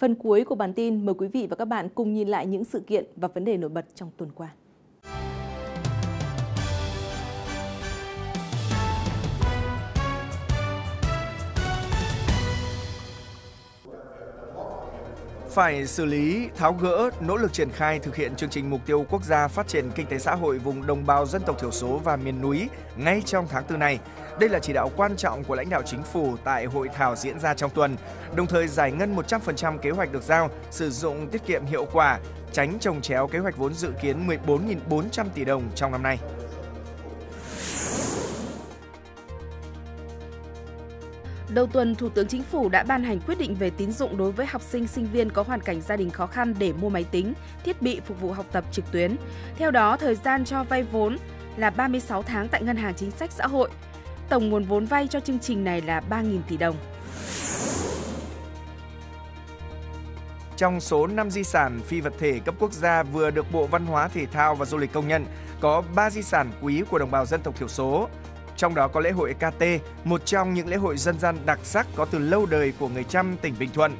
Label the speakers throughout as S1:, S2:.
S1: Phần cuối của bản tin, mời quý vị và các bạn cùng nhìn lại những sự kiện và vấn đề nổi bật trong tuần qua.
S2: Phải xử lý, tháo gỡ, nỗ lực triển khai thực hiện chương trình mục tiêu quốc gia phát triển kinh tế xã hội vùng đồng bào dân tộc thiểu số và miền núi ngay trong tháng tư này. Đây là chỉ đạo quan trọng của lãnh đạo chính phủ tại hội thảo diễn ra trong tuần, đồng thời giải ngân 100% kế hoạch được giao, sử dụng tiết kiệm hiệu quả, tránh trồng chéo kế hoạch vốn dự kiến 14.400 tỷ đồng trong năm nay.
S3: Đầu tuần, Thủ tướng Chính phủ đã ban hành quyết định về tín dụng đối với học sinh sinh viên có hoàn cảnh gia đình khó khăn để mua máy tính, thiết bị phục vụ học tập trực tuyến. Theo đó, thời gian cho vay vốn là 36 tháng tại Ngân hàng Chính sách Xã hội. Tổng nguồn vốn vay cho chương trình này là 3.000 tỷ đồng.
S2: Trong số 5 di sản phi vật thể cấp quốc gia vừa được Bộ Văn hóa Thể thao và Du lịch công nhận, có 3 di sản quý của đồng bào dân tộc thiểu số trong đó có lễ hội KT, một trong những lễ hội dân gian đặc sắc có từ lâu đời của người Chăm tỉnh Bình Thuận.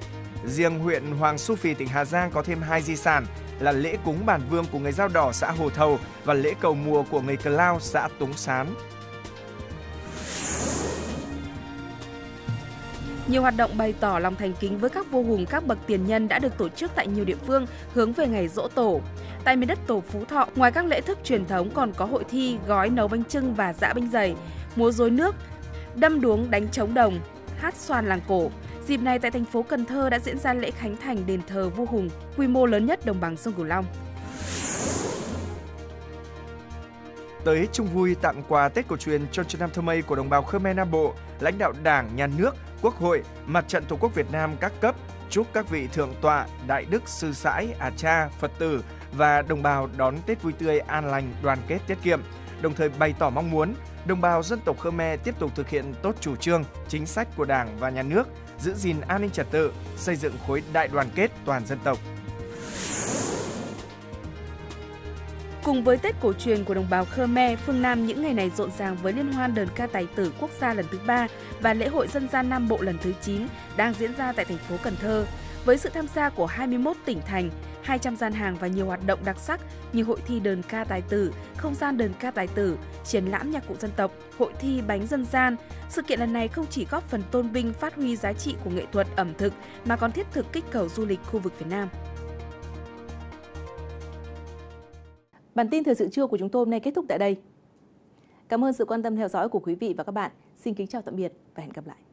S2: Riêng huyện Hoàng Su Phi tỉnh Hà Giang có thêm hai di sản là lễ cúng bản vương của người Dao Đỏ xã Hồ Thầu và lễ cầu mùa của người Cờ Lao xã Túng Sán.
S3: Nhiều hoạt động bày tỏ lòng thành kính với các vua hùng các bậc tiền nhân đã được tổ chức tại nhiều địa phương hướng về ngày dỗ tổ. Tại miền đất tổ Phú Thọ, ngoài các lễ thức truyền thống còn có hội thi gói nấu bánh trưng và dã bánh dày, múa rối nước, đâm đuống đánh trống đồng, hát xoan làng cổ. Dịp này tại thành phố Cần Thơ đã diễn ra lễ khánh thành đền thờ vua Hùng, quy mô lớn nhất đồng bằng sông Cửu Long.
S2: Tới chung vui tặng quà Tết cổ truyền cho Trần Nam Thơ Mây của đồng bào Khmer Nam Bộ, lãnh đạo Đảng, Nhà nước, Quốc hội, Mặt trận Tổ quốc Việt Nam các cấp chúc các vị thượng tọa, đại đức, sư sãi, à cha, Phật tử và đồng bào đón Tết vui tươi, an lành, đoàn kết, tiết kiệm, đồng thời bày tỏ mong muốn đồng bào dân tộc Khmer tiếp tục thực hiện tốt chủ trương, chính sách của Đảng và Nhà nước, giữ gìn an ninh trật tự, xây dựng khối đại đoàn kết toàn dân tộc.
S3: Cùng với Tết cổ truyền của đồng bào Khmer, phương Nam những ngày này rộn ràng với liên hoan đờn ca tài tử quốc gia lần thứ ba và lễ hội dân gian Nam Bộ lần thứ 9 đang diễn ra tại thành phố Cần Thơ. Với sự tham gia của 21 tỉnh thành, 200 gian hàng và nhiều hoạt động đặc sắc như hội thi đờn ca tài tử, không gian đờn ca tài tử, triển lãm nhạc cụ dân tộc, hội thi bánh dân gian. Sự kiện lần này không chỉ góp phần tôn vinh phát huy giá trị của nghệ thuật ẩm thực mà còn thiết thực kích cầu du lịch khu vực Việt Nam.
S1: Bản tin thời sự trưa của chúng tôi hôm nay kết thúc tại đây. Cảm ơn sự quan tâm theo dõi của quý vị và các bạn. Xin kính chào tạm biệt và hẹn gặp lại.